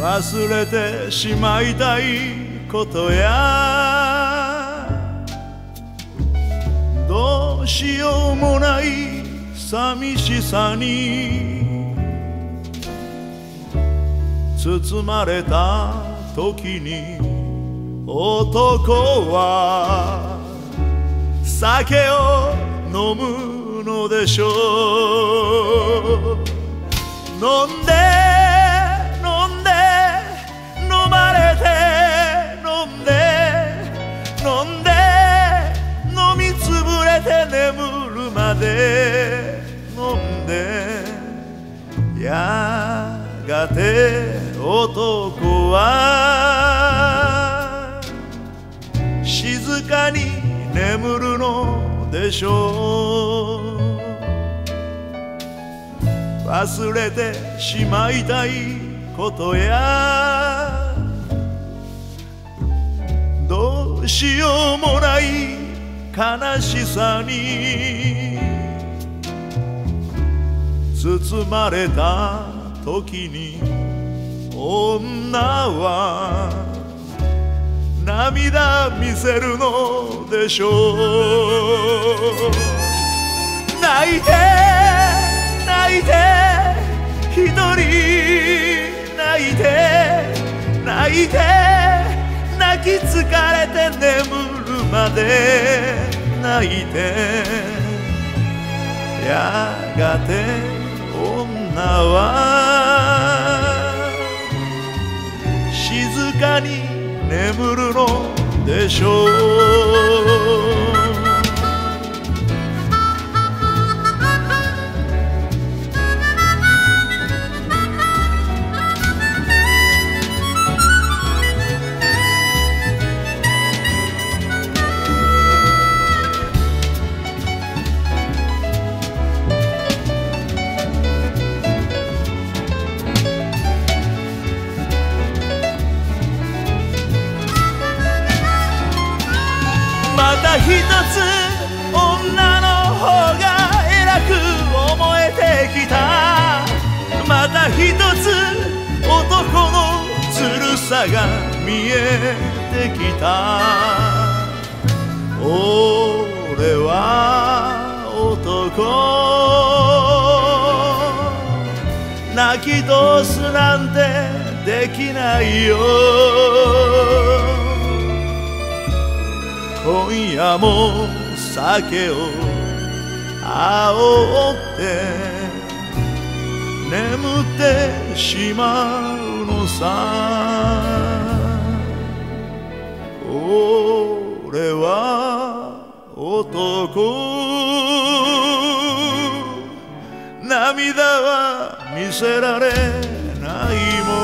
忘れてしまいたいことや。どうしようもない寂しさに。包まれた時に男は酒を飲むのでしょう。飲んでやて男は静かに眠るのでしょう。忘れてしまいたいことやどうしようもない悲しさに包まれた時に女は涙見せるのでしょう。泣いて泣いて一人泣いて泣いて泣き疲れて眠るまで泣いてやがて女は静かに眠るのでしょう。た一つ女の方が偉く思えてきた。また一つ男のずるさが見えてきた。俺は男。泣き通すなんてできないよ。今夜も酒を煽って眠ってしまうのさ。俺は男。涙は見せられないもん